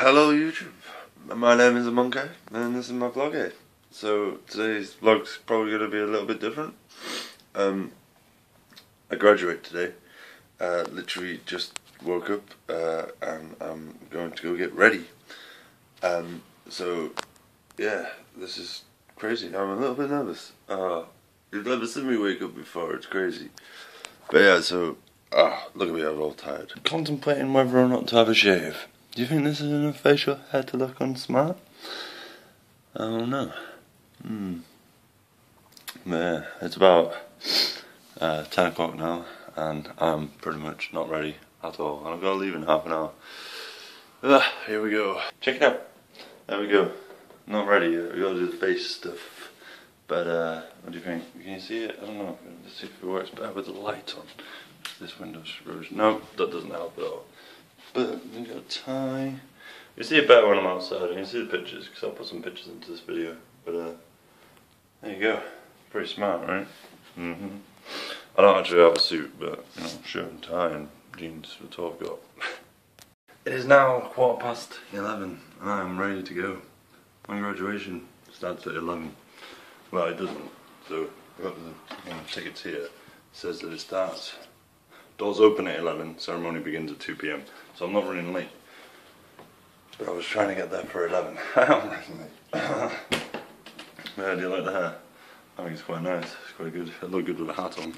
Hello YouTube, my name is Monkaiy and this is my vlog here. So today's vlog's probably going to be a little bit different. Um, I graduate today, uh, literally just woke up uh, and I'm going to go get ready. Um, so yeah, this is crazy. I'm a little bit nervous. Uh, you've never seen me wake up before, it's crazy. But yeah, so, ah, look at me, I'm all tired. Contemplating whether or not to have a shave. Do you think this is enough facial hair to look on smart? I don't know. Hmm. Yeah, it's about uh, 10 o'clock now, and I'm pretty much not ready at all. And I've got to leave in half an hour. Ah, here we go. Check it out. There we go. Not ready yet. We got to do the face stuff. But uh, what do you think? Can you see it? I don't know. Let's see if it works better with the light on. This window's rose. No, that doesn't help at all. But then got a tie. You see it better when I'm outside. You can see the pictures because I'll put some pictures into this video. But uh, there you go. Pretty smart, right? Mm-hmm. I don't actually have a suit, but you know, shirt and tie and jeans. That's all I've got. it is now quarter past eleven, and I am ready to go. My graduation starts at eleven. Well, it doesn't. So I've got the um, tickets here. It says that it starts Doors open at 11, ceremony begins at 2 pm. So I'm not running late. But I was trying to get there for 11. I'm running late. yeah, do you like the hair? I think it's quite nice. It's quite good. It look good with a hat on.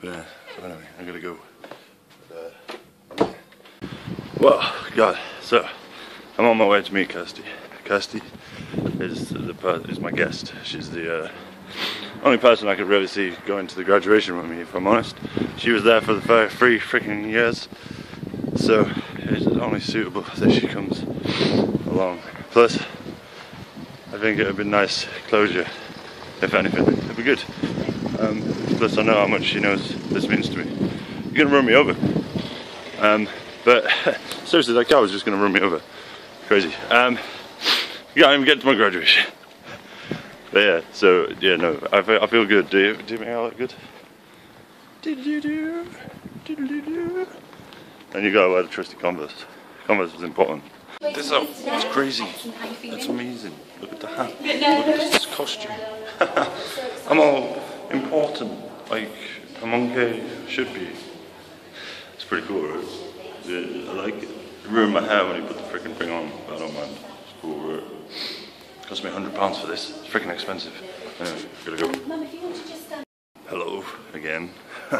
But yeah, so anyway, I'm gonna go. Well, God, so I'm on my way to meet Kirsty. Kirsty is the is my guest. She's the uh, only person I could really see going to the graduation with me, if I'm honest. She was there for the three freaking years, so it's only suitable that she comes along. Plus, I think it would be nice closure, if anything. It'd be good. Um, plus, I know how much she knows this means to me. You're gonna run me over. Um, but seriously, that guy was just gonna run me over. Crazy. Um, you can't even get to my graduation. But yeah, so yeah, no, I feel, I feel good. Do you, do you think I look good? And you gotta wear the trusty Converse. Converse is important. This outfit is crazy. It's amazing. Look at the hat. Look at this costume. I'm all important, like a monkey should be. It's pretty cool, right? Yeah, I like it. It ruined my hair when you put the freaking thing on, but I don't mind. It's cool, right? Cost me hundred pounds for this. It's freaking expensive. Anyway, gotta go. Hello again.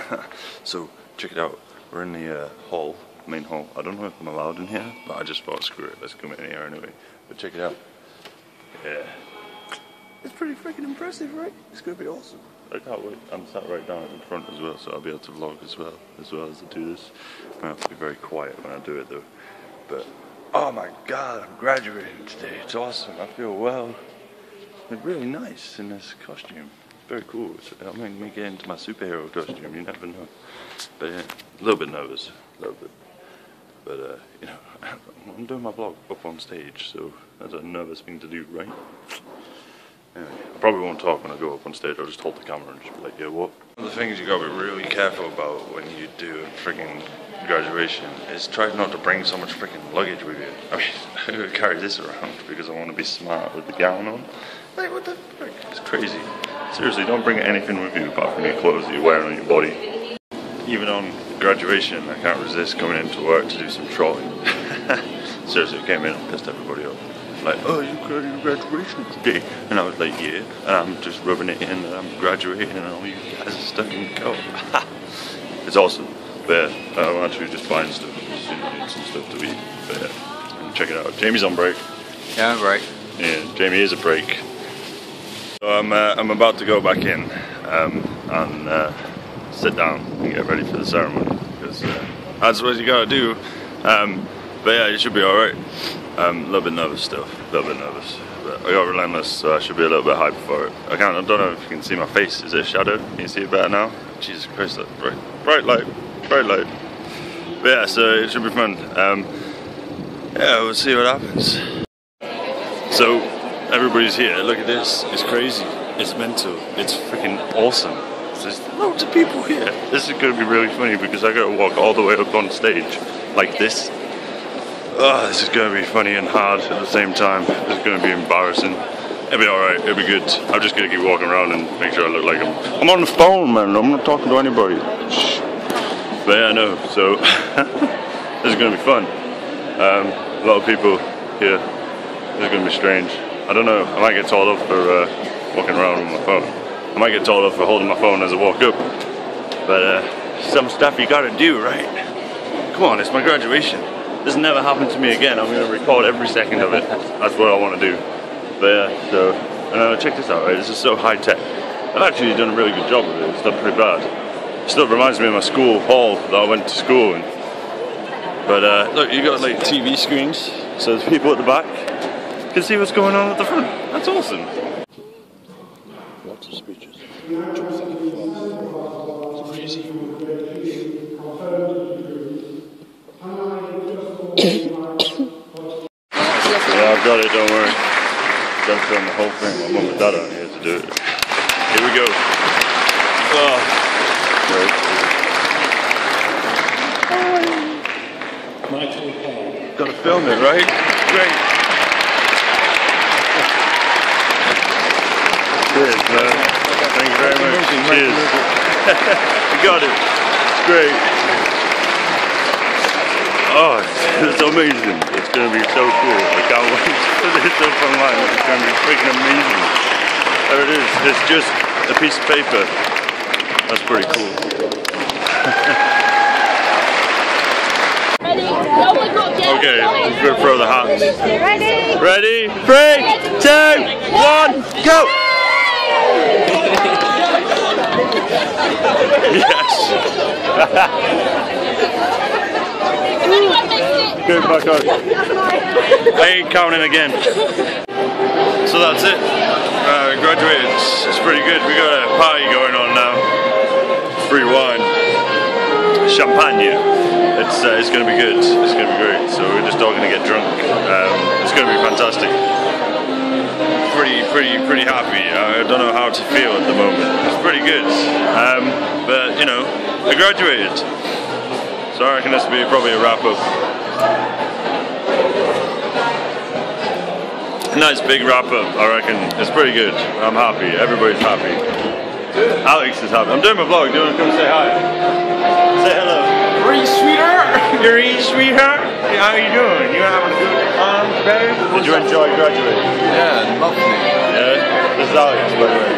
so check it out. We're in the uh, hall, main hall. I don't know if I'm allowed in here, but I just thought screw it. Let's come in here anyway. But check it out. Yeah, it's pretty freaking impressive, right? It's gonna be awesome. I can't wait. I'm sat right down in front as well, so I'll be able to vlog as well, as well as to do this. I have to be very quiet when I do it though. But Oh my god, I'm graduating today. It's awesome. I feel well. It's really nice in this costume. Very cool. I'm going to into my superhero costume. You never know. But yeah, a little bit nervous. A little bit. But, uh, you know, I'm doing my vlog up on stage, so that's a nervous thing to do, right? Anyway, I probably won't talk when I go up on stage. I'll just hold the camera and just be like, yeah, what? One of the things you gotta be really careful about when you do a freaking graduation is try not to bring so much freaking luggage with you. I mean, could carry this around because I want to be smart with the gown on. Like, what the frick? It's crazy. Seriously, don't bring anything with you apart from your clothes that you're wearing on your body. Even on graduation, I can't resist coming into work to do some trolling. Seriously, I came in and pissed everybody off. Like, oh, you got your graduation today. And I was like, yeah. And I'm just rubbing it in that I'm graduating and all you guys are stuck in the coat. it's awesome. But yeah, I'm actually just buying stuff because you know, need some stuff to eat. But yeah, and check it out. Jamie's on break. Yeah, I'm break. Yeah, Jamie is a break. So I'm, uh, I'm about to go back in um, and uh, sit down and get ready for the ceremony because uh, that's what you gotta do. Um, but yeah, you should be alright. Um, a little bit nervous still, a little bit nervous. But I got relentless, so I should be a little bit hyped for it. I can't, I don't know if you can see my face. Is it a shadow? Can you see it better now? Jesus Christ, that's bright, bright light very low. But yeah, so it should be fun. Um, yeah, we'll see what happens. So everybody's here. Look at this. It's crazy. It's mental. It's freaking awesome. There's loads of people here. This is going to be really funny because I got to walk all the way up on stage like this. Oh, this is going to be funny and hard at the same time. Is going to be embarrassing. It'll be alright, it'll be good. I'm just going to keep walking around and make sure I look like I'm. I'm on the phone, man. I'm not talking to anybody. Shh. But yeah, I know. So, this is going to be fun. Um, a lot of people here. This is going to be strange. I don't know. I might get told off for uh, walking around with my phone. I might get told off for holding my phone as I walk up. But uh, some stuff you gotta do, right? Come on, it's my graduation. This never happened to me again. I'm gonna record every second of it. That's what I want to do. But yeah, so and uh, check this out, right? This is so high tech. I've actually done a really good job of it. It's not pretty bad. It still reminds me of my school hall that I went to school in. But uh, look, you got like TV screens, so the people at the back can see what's going on at the front. That's awesome. Lots of speeches. Yeah, I've got it, don't worry. Don't film the whole thing. My mum and dad aren't here to do it. Here we go. Oh, great. Michael Payne. Gotta film it, right? Great. Cheers, man. Thank you very much. Cheers. you got it. It's great. Oh, it's, it's amazing. It's gonna be so cool. I can't wait for this up online. It's gonna be freaking amazing. There it is. It's just a piece of paper. That's pretty cool. Ready? No one got yet. Okay, let's go throw the hats. Ready? Ready? Three, two, one, go! yes. Anyone missed it? Good back on. I ain't counting again. So that's it. Uh, graduated. It's, it's pretty good. We got a party going on now. Free wine, champagne. It's uh, it's gonna be good. It's gonna be great. So we're just all gonna get drunk. Um, it's gonna be fantastic. Pretty pretty pretty happy. I don't know how to feel at the moment. It's pretty good. Um, but you know, I graduated. So I reckon this will be probably a wrap up. Nice big wrap up, I reckon. It's pretty good. I'm happy. Everybody's happy. Alex is happy. I'm doing my vlog. Do you want to come say hi? Say hello. Great sweetheart. You're eating, sweetheart. How are you doing? You having a good time today? Did you enjoy graduating? Yeah, lovely. Yeah. This is Alex, by the way.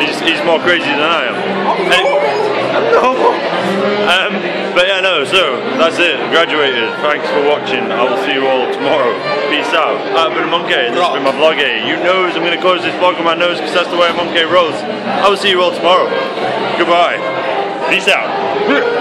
He's, he's more crazy than I am. No. Um, so that's it. Graduated. Thanks for watching. I will see you all tomorrow. Peace out. I've been a monkey. This has been my vlog. You knows I'm going to close this vlog with my nose because that's the way a monkey rolls. I will see you all tomorrow. Goodbye. Peace out.